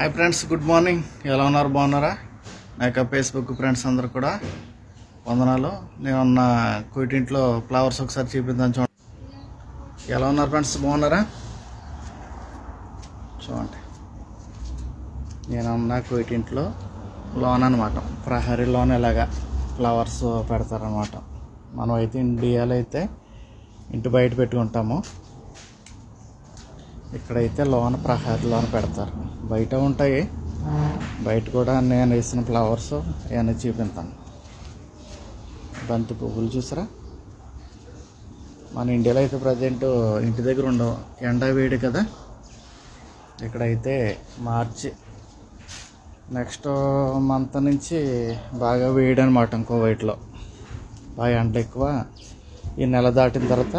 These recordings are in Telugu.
హాయ్ ఫ్రెండ్స్ గుడ్ మార్నింగ్ ఎలా ఉన్నారు? బాగున్నారా? నా యొక్క ఫేస్బుక్ ఫ్రెండ్స్ అందరు కూడా వందనాలు. నేను ఉన్న కుయిటింట్లో ఫ్లవర్స్ ఒకసారి చూపిద్దాం చూడండి. ఎలా ఉన్నారు ఫ్రెండ్స్ బాగున్నారా? చూడండి. నేను ఉన్న కుయిటింట్లో లోన్ అనమాట ప్రహరీ లోన్ ఇలాగా ఫ్లవర్స్ పెడతారనమాట మనం అయితే ఇండియాలో అయితే ఇంటి బయట పెట్టుకుంటాము. ఇక్కడైతే లోన ప్రహారీ లోన పెడతారు. బయట ఉంటాయి. బయట కూడా నేను వేసిన ఫ్లవర్స్ ఇవన్నీ చూపిస్తాను. బంతి పువ్వులు చూసారా? మన ఇండియాలో అయితే ప్రజెంట్ ఇంటి దగ్గర ఉండవు. ఎండ వేడి కదా. ఇక్కడైతే మార్చి నెక్స్ట్ మంత్ నుంచి బాగా వేడి అనమాట ఇంకో వైట్లో. బాగా ఎండ ఎక్కువ. ఈ నెల దాటిన తర్వాత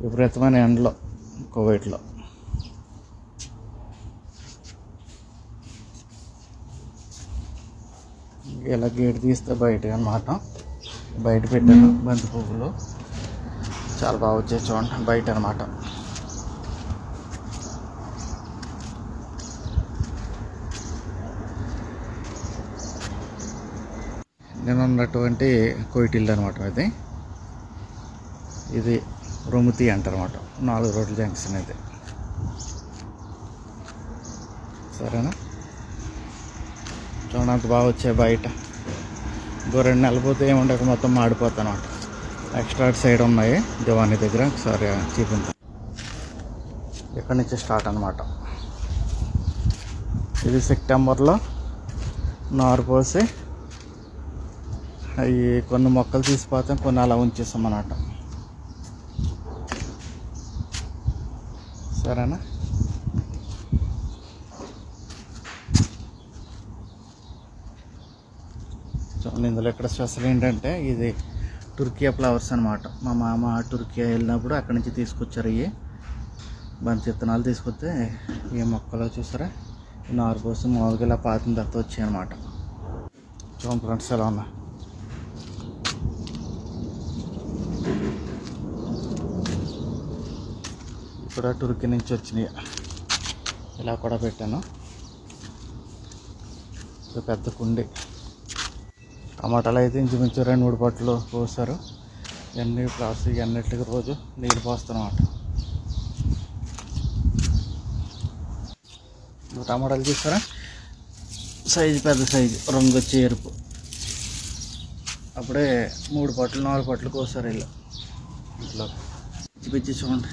విపరీతమైన ఎండలో కోవిడ్లో ఇలా గేట్ తీస్తే బయట అన్నమాట. బయట పెట్టాను బంతి పువ్వులు. చాలా బాగా వచ్చాయి చూడండి బయట అనమాట నేను ఉన్నటువంటి కోయిటిల్లు అనమాట ఇది ఇది రొముతి అంటారన్నమాట. నాలుగు రోడ్ల జంక్షన్ అయితే సరేనా? చూడడానికి బాగా వచ్చాయి బయట. ఇంకో రెండు నెలలు పోతే ఏముండక మొత్తం మాడిపోతాను. ఎక్స్ట్రా సైడ్ ఉన్నాయి. దివాణి దగ్గర. ఒకసారి చూపించాను ఇక్కడి నుంచి స్టార్ట్ అనమాట ఇది సెప్టెంబర్లో నారు పోసి అవి కొన్ని మొక్కలు తీసిపోతాం కొన్ని అలా ఉంచేస్తాం అన్నమాట. సరేనా? చూడండి ఇందులో ఇక్కడ స్పెషల్ ఏంటంటే ఇది టుర్కియా ఫ్లవర్స్ అనమాట మా మామ టుర్కియా వెళ్ళినప్పుడు అక్కడి నుంచి తీసుకొచ్చారు ఇవి బంతి విత్తనాలు తీసుకొస్తే ఈ మొక్కలు చూసారా? నారు కోసం మామూలుగా ఇలా పాతిన తర్వాత వచ్చాయి అనమాట చూడండి ఫ్రెండ్స్ ఎలా ఉన్నా ఇక్కడ టుర్కీ నుంచి వచ్చినాయి. ఇలా కూడా పెట్టాను. పెద్ద కుండి. టమాటాలు అయితే ఇంచుమించు రెండు మూడు పట్లు పోసారు ఇవన్నీ ప్లాస్టిక్ అన్నిటికి రోజు నీళ్ళు పోస్తానమాట టమాటాలు చూస్తారా? సైజు పెద్ద సైజు రంగు వచ్చి ఎరుపు. అప్పుడే మూడు పట్లు నాలుగు పట్లు కోసారు వీళ్ళు. ఇట్లా. పిచ్చి పిచ్చి చూడండి.